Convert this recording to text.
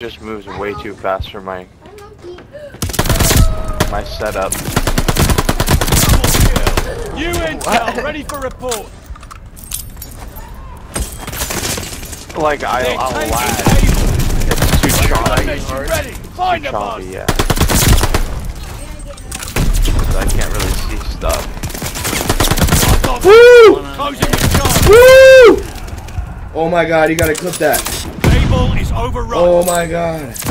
just moves way too fast for my my setup. You intel, ready for report. Like I, They're I'll taking lag. It's too choppy. Mission ready. Find Too choppy, yeah. So I can't really see stuff. Woo! Closing the charge. Woo! Oh my god, you gotta clip that. Overrun. Oh my god.